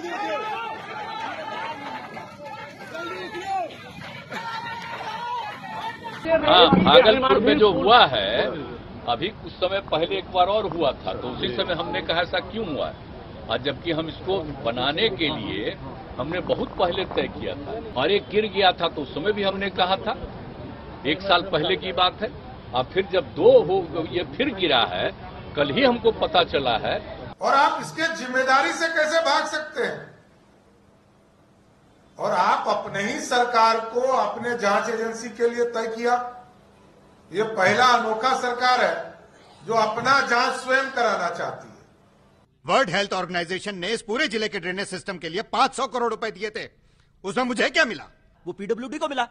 Hey! हाँ भागलपुर में जो हुआ है अभी कुछ समय पहले एक बार और हुआ था तो उसी समय हमने कहा ऐसा क्यों हुआ है? और जबकि हम इसको बनाने के लिए हमने बहुत पहले तय किया था। और एक गिर गया था तो उस समय भी हमने कहा था। एक साल पहले की बात है। और फिर जब दो हो ये फिर गिरा है। कल ही हमको पता चला है। और आप इसके ज़िम्मेदारी से कैसे भाग सकते हैं? आप अपने ही सरकार को अपने जाँच एजेंसी के लिए तय किया। ये पहला अनोखा सरकार है जो अपना जाँच स्वयं कराना चाहती है। वर्ल्ड हेल्थ ऑर्गेनाइजेशन ने इस पूरे ज़िले के ड्रेनेज सिस्टम के लिए 500 करोड़ रुपए दिए थे। उसमें मुझे क्या मिला? वो पीडब्ल्यूडी को मिला।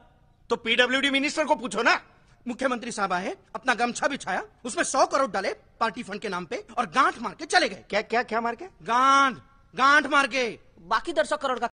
तो पीडब्ल्यूडी मिनिस्टर को पूछो ना। मुख्यमंत्री साहब आए अपना गमछा बिछाया उसमें सौ करोड़ डाले पार्टी फंड के नाम पे और गांठ मार के चले गए। क्या क्या क्या मार के? गांठ गांठ मार के। बाकी दर्शक करोड़ का